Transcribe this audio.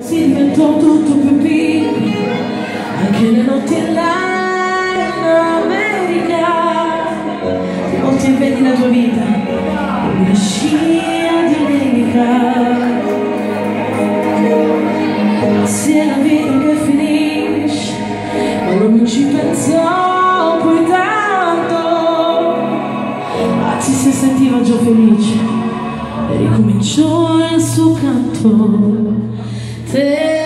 Si inventò tutto più piccolo anche le notti là in America. Ti porti e vedi la tua vita una scia di America. Se la vita che finisce Non mi ci pensò poi tanto. Anzi si sentiva già felice e ricominciò il suo canto. Take